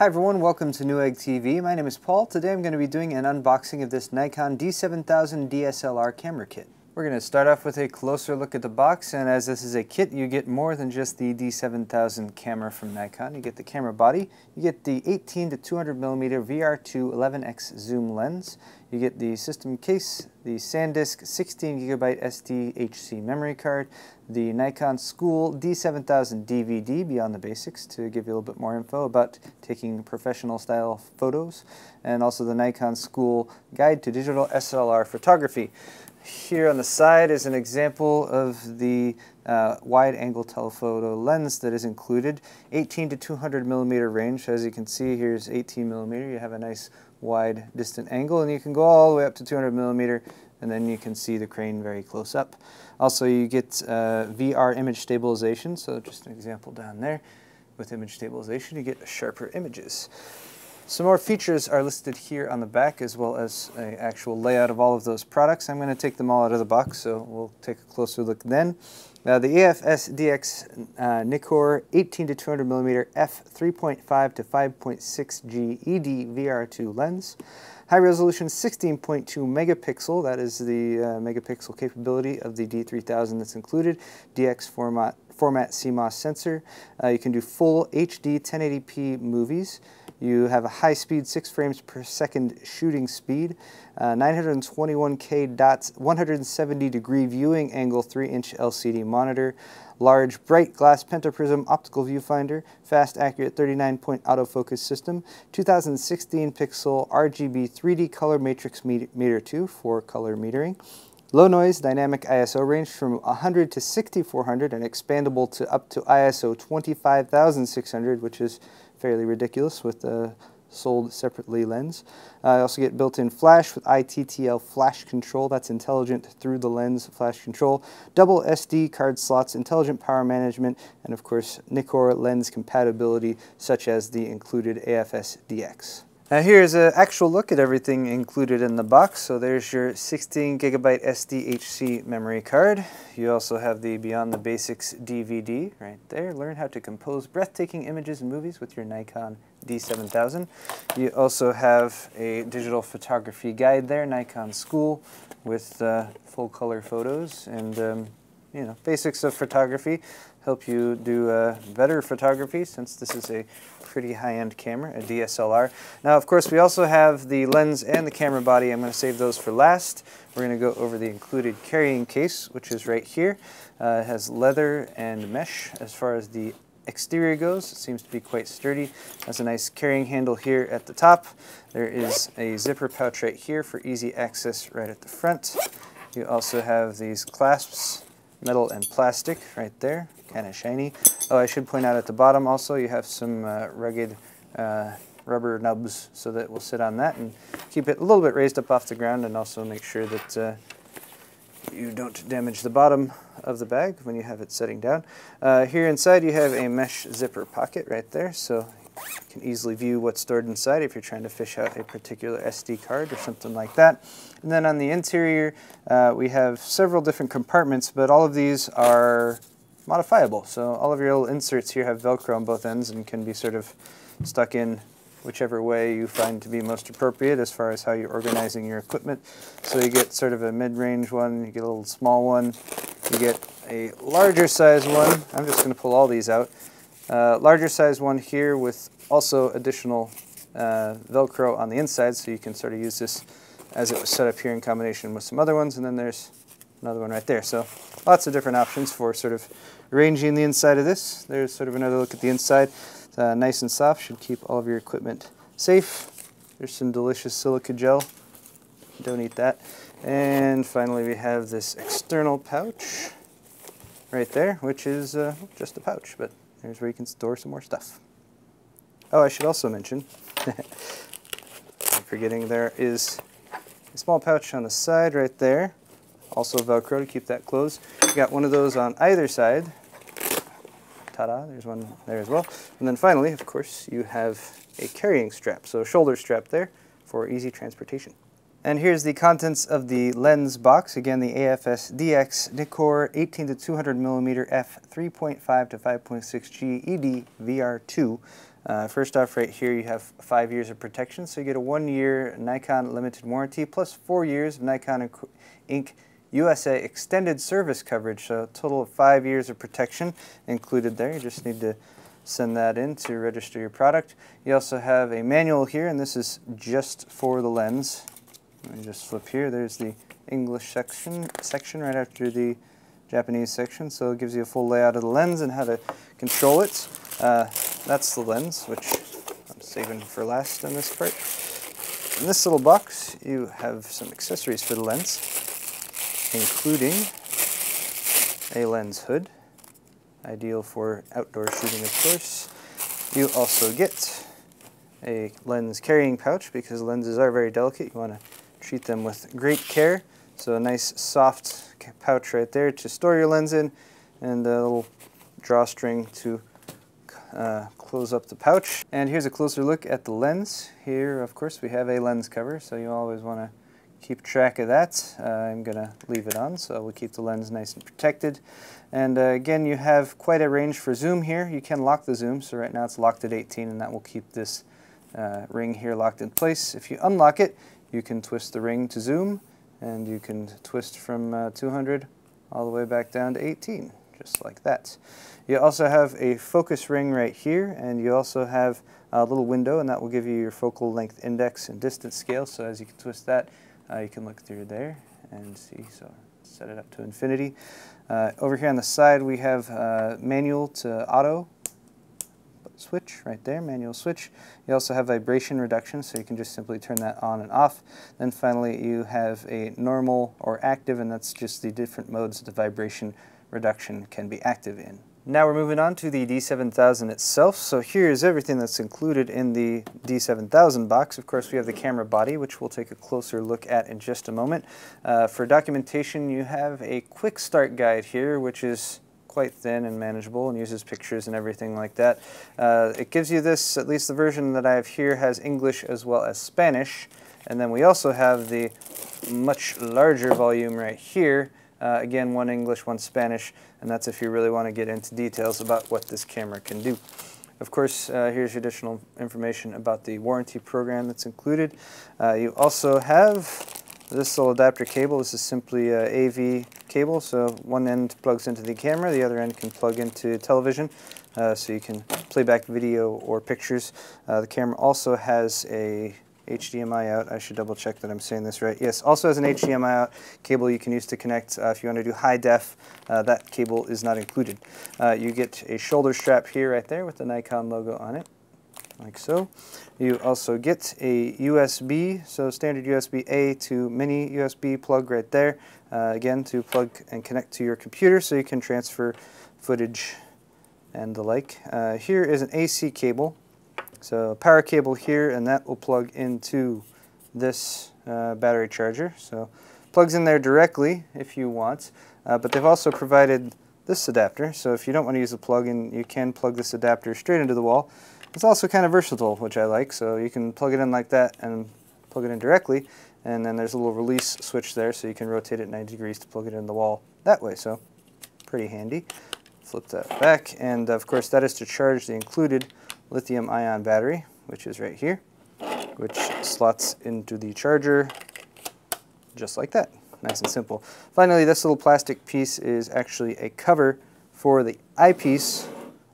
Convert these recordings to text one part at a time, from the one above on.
Hi everyone, welcome to Newegg TV. My name is Paul. Today I'm going to be doing an unboxing of this Nikon D7000 DSLR camera kit. We're going to start off with a closer look at the box and as this is a kit you get more than just the D7000 camera from Nikon. You get the camera body, you get the 18 to 200 millimeter VR2 11x zoom lens, you get the system case, the SanDisk 16 gigabyte SDHC memory card, the Nikon School D7000 DVD Beyond the Basics to give you a little bit more info about taking professional style photos, and also the Nikon School Guide to Digital SLR Photography. Here on the side is an example of the uh, wide angle telephoto lens that is included. 18 to 200 millimeter range. As you can see, here's 18 millimeter. You have a nice wide distant angle and you can go all the way up to 200 millimeter and then you can see the crane very close up. Also you get uh, VR image stabilization, so just an example down there. With image stabilization you get sharper images. Some more features are listed here on the back as well as an actual layout of all of those products. I'm going to take them all out of the box, so we'll take a closer look then. Uh, the AFS DX uh, Nikkor 18 to 200 millimeter f 3.5 to 5.6 G ED VR2 lens. High resolution 16.2 megapixel, that is the uh, megapixel capability of the D3000 that's included. DX format, format CMOS sensor. Uh, you can do full HD 1080p movies. You have a high-speed 6 frames per second shooting speed, uh, 921K dots, 170 degree viewing angle 3-inch LCD monitor, large bright glass pentaprism optical viewfinder, fast accurate 39-point autofocus system, 2016 pixel RGB 3D color matrix meter 2 for color metering, Low noise dynamic ISO range from 100 to 6400 and expandable to up to ISO 25600, which is fairly ridiculous with the sold separately lens. Uh, I also get built-in flash with ITTL flash control. That's intelligent through the lens flash control. Double SD card slots, intelligent power management, and of course Nikkor lens compatibility such as the included AFS DX. Now here's an actual look at everything included in the box. So there's your 16 gigabyte SDHC memory card. You also have the Beyond the Basics DVD right there. Learn how to compose breathtaking images and movies with your Nikon D7000. You also have a digital photography guide there, Nikon School, with uh, full color photos and um, you know basics of photography help you do uh, better photography since this is a pretty high-end camera, a DSLR. Now, of course, we also have the lens and the camera body. I'm going to save those for last. We're going to go over the included carrying case, which is right here. Uh, it has leather and mesh as far as the exterior goes. It seems to be quite sturdy. Has a nice carrying handle here at the top. There is a zipper pouch right here for easy access right at the front. You also have these clasps, metal and plastic right there kind of shiny. Oh, I should point out at the bottom also you have some uh, rugged uh, rubber nubs so that will sit on that and keep it a little bit raised up off the ground and also make sure that uh, you don't damage the bottom of the bag when you have it setting down. Uh, here inside you have a mesh zipper pocket right there so you can easily view what's stored inside if you're trying to fish out a particular SD card or something like that. And then on the interior, uh, we have several different compartments, but all of these are modifiable. So all of your little inserts here have Velcro on both ends and can be sort of stuck in whichever way you find to be most appropriate as far as how you're organizing your equipment. So you get sort of a mid-range one, you get a little small one, you get a larger size one. I'm just going to pull all these out. Uh, larger size one here with also additional uh, Velcro on the inside so you can sort of use this as it was set up here in combination with some other ones. And then there's another one right there. So lots of different options for sort of arranging the inside of this. There's sort of another look at the inside. Uh, nice and soft, should keep all of your equipment safe. There's some delicious silica gel. Don't eat that. And finally we have this external pouch right there, which is uh, just a pouch, but there's where you can store some more stuff. Oh, I should also mention, I'm forgetting there is a small pouch on the side right there also Velcro to keep that closed. You got one of those on either side. Ta-da, there's one there as well. And then finally, of course, you have a carrying strap, so a shoulder strap there for easy transportation. And here's the contents of the lens box. Again, the AFS DX Nikkor 18 to 200 millimeter f 3.5 to 5.6 G ED VR2. Uh, first off, right here, you have five years of protection, so you get a one-year Nikon limited warranty plus four years of Nikon Inc. USA extended service coverage, so a total of five years of protection included there. You just need to send that in to register your product. You also have a manual here, and this is just for the lens. Let me just flip here. There's the English section, section right after the Japanese section. So it gives you a full layout of the lens and how to control it. Uh, that's the lens, which I'm saving for last in this part. In this little box, you have some accessories for the lens, including a lens hood, ideal for outdoor shooting, of course. You also get a lens carrying pouch because lenses are very delicate. You want to treat them with great care. So a nice soft pouch right there to store your lens in and a little drawstring to uh, close up the pouch. And here's a closer look at the lens. Here, of course, we have a lens cover, so you always want to keep track of that. Uh, I'm going to leave it on, so we'll keep the lens nice and protected. And uh, again, you have quite a range for zoom here. You can lock the zoom, so right now it's locked at 18, and that will keep this uh, ring here locked in place. If you unlock it, you can twist the ring to zoom, and you can twist from uh, 200 all the way back down to 18, just like that. You also have a focus ring right here, and you also have a little window, and that will give you your focal length index and distance scale. So as you can twist that, uh, you can look through there and see. So set it up to infinity. Uh, over here on the side, we have uh, manual to auto switch right there, manual switch. You also have vibration reduction, so you can just simply turn that on and off. Then finally, you have a normal or active, and that's just the different modes the vibration reduction can be active in. Now we're moving on to the D7000 itself. So here is everything that's included in the D7000 box. Of course, we have the camera body, which we'll take a closer look at in just a moment. Uh, for documentation, you have a quick start guide here, which is quite thin and manageable and uses pictures and everything like that. Uh, it gives you this, at least the version that I have here has English as well as Spanish. And then we also have the much larger volume right here, uh, again, one English, one Spanish, and that's if you really want to get into details about what this camera can do. Of course, uh, here's additional information about the warranty program that's included. Uh, you also have this little adapter cable. This is simply a AV cable, so one end plugs into the camera, the other end can plug into television, uh, so you can play back video or pictures. Uh, the camera also has a HDMI out. I should double check that I'm saying this right. Yes, also has an HDMI out cable you can use to connect uh, if you want to do high def. Uh, that cable is not included. Uh, you get a shoulder strap here right there with the Nikon logo on it, like so. You also get a USB, so standard USB-A to mini USB plug right there. Uh, again, to plug and connect to your computer so you can transfer footage and the like. Uh, here is an AC cable so power cable here and that will plug into this uh, battery charger. So plugs in there directly if you want, uh, but they've also provided this adapter. So if you don't want to use a plug-in, you can plug this adapter straight into the wall. It's also kind of versatile, which I like. So you can plug it in like that and plug it in directly. And then there's a little release switch there, so you can rotate it 90 degrees to plug it in the wall that way. So pretty handy. Flip that back. And of course, that is to charge the included lithium ion battery, which is right here, which slots into the charger just like that. Nice and simple. Finally, this little plastic piece is actually a cover for the eyepiece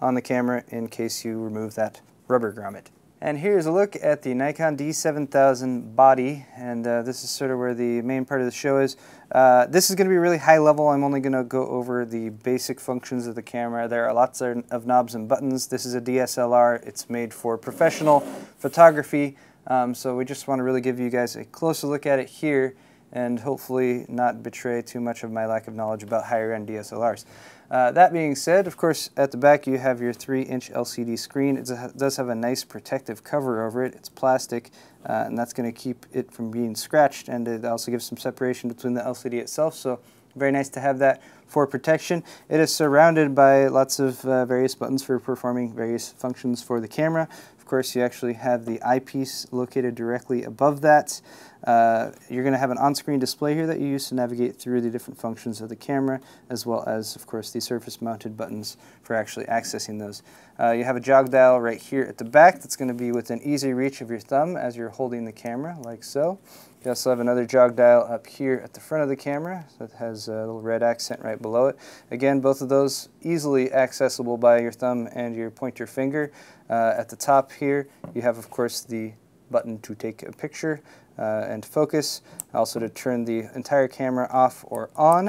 on the camera in case you remove that rubber grommet. And here's a look at the Nikon D7000 body, and uh, this is sort of where the main part of the show is. Uh, this is going to be really high level. I'm only going to go over the basic functions of the camera. There are lots of knobs and buttons. This is a DSLR. It's made for professional photography, um, so we just want to really give you guys a closer look at it here and hopefully not betray too much of my lack of knowledge about higher end DSLRs. Uh, that being said, of course, at the back you have your 3-inch LCD screen. it does have a nice protective cover over it. It's plastic, uh, and that's going to keep it from being scratched, and it also gives some separation between the LCD itself, so very nice to have that. For protection. It is surrounded by lots of uh, various buttons for performing various functions for the camera. Of course, you actually have the eyepiece located directly above that. Uh, you're going to have an on-screen display here that you use to navigate through the different functions of the camera, as well as, of course, the surface-mounted buttons for actually accessing those. Uh, you have a jog dial right here at the back that's going to be within easy reach of your thumb as you're holding the camera, like so. You also have another jog dial up here at the front of the camera that has a little red accent right below it. Again, both of those easily accessible by your thumb and your pointer finger. Uh, at the top here, you have, of course, the button to take a picture uh, and focus, also to turn the entire camera off or on.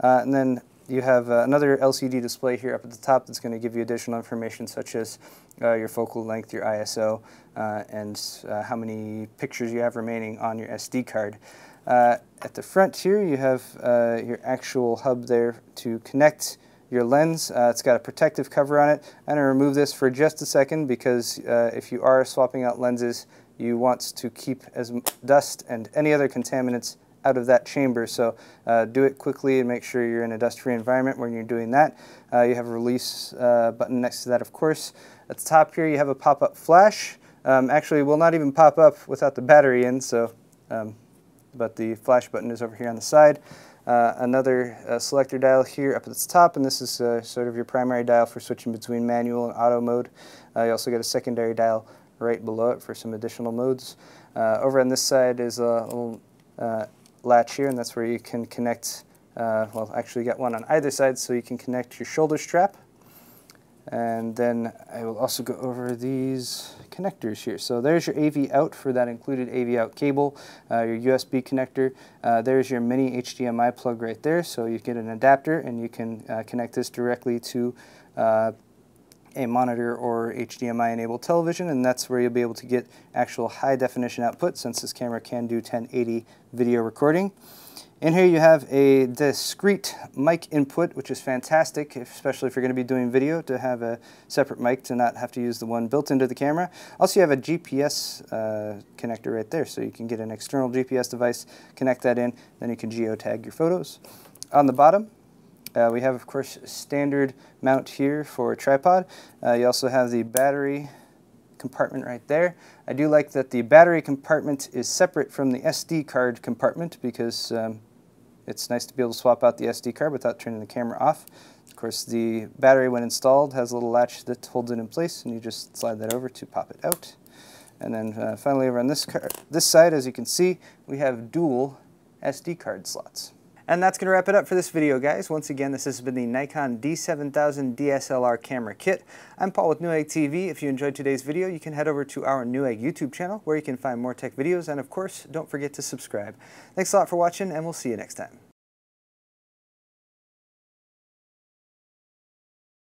Uh, and then you have uh, another LCD display here up at the top that's going to give you additional information such as uh, your focal length, your ISO, uh, and uh, how many pictures you have remaining on your SD card. Uh, at the front here you have uh, your actual hub there to connect your lens. it's got a protective cover on it. I'm going to remove this for just a second because if you are swapping out lenses you want to keep as dust and any other contaminants out of that chamber. So uh, do it quickly and make sure you're in a dust-free environment when you're doing that. Uh, you have a release uh, button next to that, of course. At the top here, you have a pop-up flash. Um, actually, will not even pop up without the battery in, so, um, but the flash button is over here on the side. Uh, another uh, selector dial here up at the top, and this is uh, sort of your primary dial for switching between manual and auto mode. you also get a secondary dial right below it for some additional modes. over on this side is a little latch here, and that's where you can connect, uh, well, actually you got one on either side, so you can connect your shoulder strap. And then I will also go over these connectors here. So there's your AV out for that included AV out cable, uh, your USB connector. Uh, there's your mini HDMI plug right there. So you get an adapter and you can uh, connect this directly to uh, a monitor or HDMI enabled television and that's where you'll be able to get actual high definition output since this camera can do 1080 video recording. In here you have a discrete mic input which is fantastic especially if you're going to be doing video to have a separate mic to not have to use the one built into the camera. Also you have a GPS uh, connector right there so you can get an external GPS device, connect that in, then you can geotag your photos. On the bottom uh, we have, of course, standard mount here for a tripod. Uh, you also have the battery compartment right there. I do like that the battery compartment is separate from the SD card compartment because um, it's nice to be able to swap out the SD card without turning the camera off. Of course, the battery, when installed, has a little latch that holds it in place, and you just slide that over to pop it out. And then uh, finally, over on this, this side, as you can see, we have dual SD card slots. And that's going to wrap it up for this video, guys. Once again, this has been the Nikon D7000 DSLR camera kit. I'm Paul with Newegg TV. If you enjoyed today's video, you can head over to our Newegg YouTube channel where you can find more tech videos. And of course, don't forget to subscribe. Thanks a lot for watching, and we'll see you next time.